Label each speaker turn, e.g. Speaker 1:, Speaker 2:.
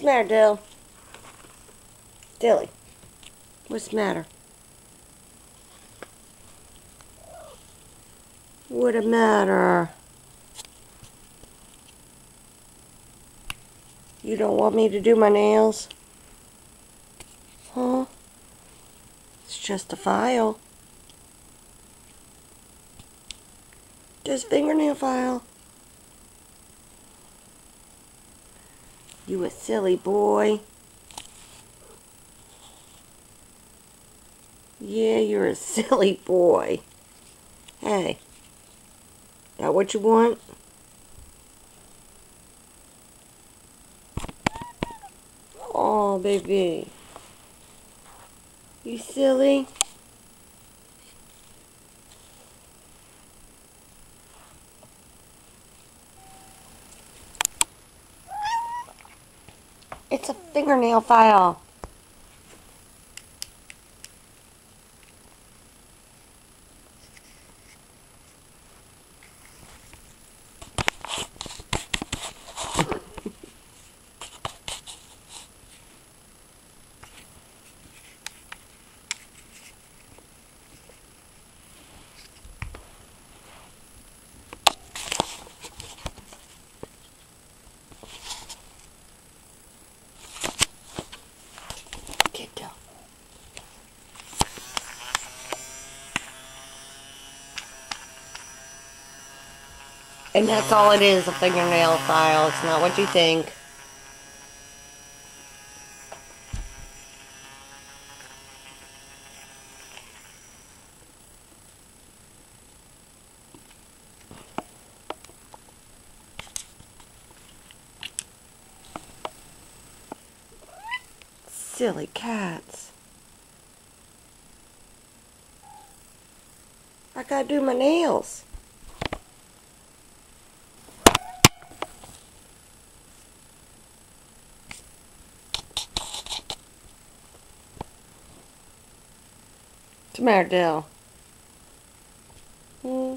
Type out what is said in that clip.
Speaker 1: the matter, Dill? Dilly, what's the matter? What the matter? You don't want me to do my nails? Huh? It's just a file. Just fingernail file. You a silly boy. Yeah, you're a silly boy. Hey. That what you want? Oh, baby. You silly? It's a fingernail file. And that's all it is, a fingernail file. It's not what you think. Silly cats. I gotta do my nails. It's Mardell. Hmm.